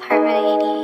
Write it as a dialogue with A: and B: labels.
A: Harmony 88.